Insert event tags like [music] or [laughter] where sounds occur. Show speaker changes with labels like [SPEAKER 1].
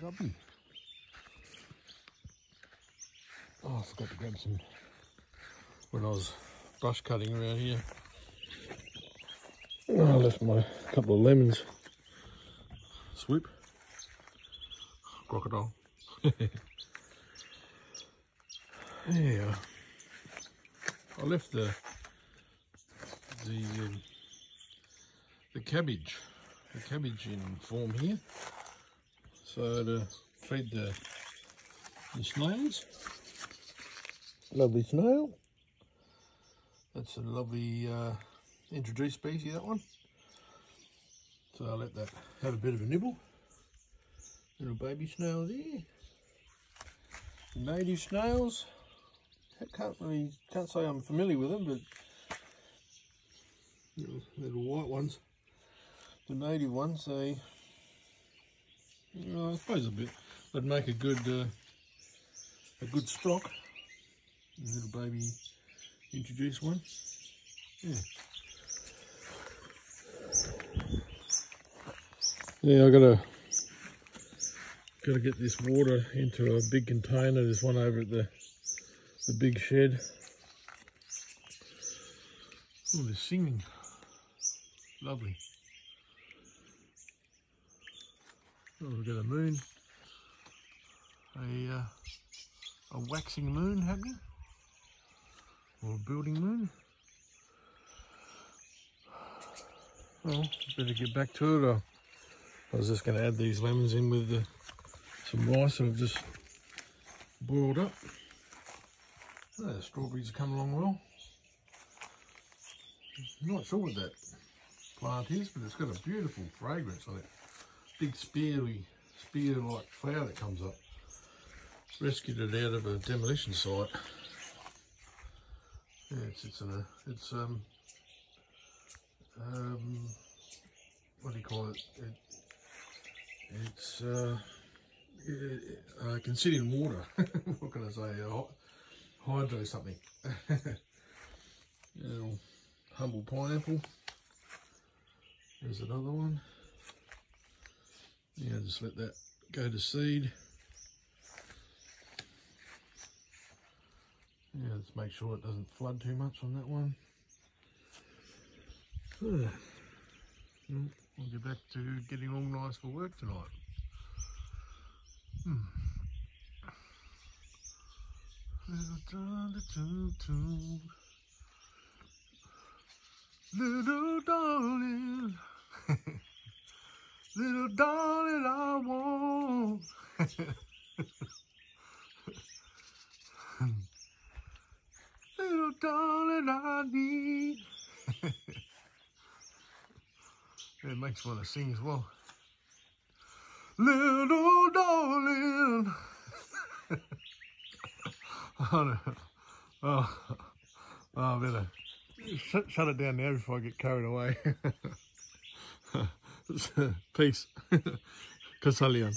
[SPEAKER 1] Gubby. Oh, I forgot to grab some when I was brush cutting around here. Oh, I left my couple of lemons. Swoop. Crocodile. [laughs] yeah. I left the the um, the cabbage, the cabbage in form here. So to feed the the snails. Lovely snail. That's a lovely uh, introduced species, that one. So I'll let that have a bit of a nibble. Little baby snail there. Native snails. I can't really can't say I'm familiar with them, but little, little white ones. The native ones, they I suppose a bit they'd make a good uh, a good stock. A little baby introduce one. Yeah. Yeah, I gotta gotta get this water into a big container. There's one over at the the big shed. Oh, they're singing. Lovely. Oh, we've got a moon. A uh, a waxing moon happening. Or a building moon. Well, better get back to it. I was just going to add these lemons in with the, some rice that I've just boiled up. Oh, the strawberries have come along well. I'm not sure what that plant is, but it's got a beautiful fragrance on it. Big speary, spear-like flower that comes up. Rescued it out of a demolition site. Yeah, it's it's in a it's um um what do you call it? it it's uh, uh, can water. [laughs] what can I say? Uh, hydro something. [laughs] little humble pineapple. There's another one. Yeah, just let that go to seed. Yeah, let's make sure it doesn't flood too much on that one. [sighs] We'll get back to getting organised for work tonight. Hmm. Little darling, [laughs] little darling, I want. [laughs] little darling, I need. [laughs] it makes me want to sing as well. Little darling. [laughs] oh, no. oh, oh, I better shut, shut it down now before I get carried away. Peace. Kasalian.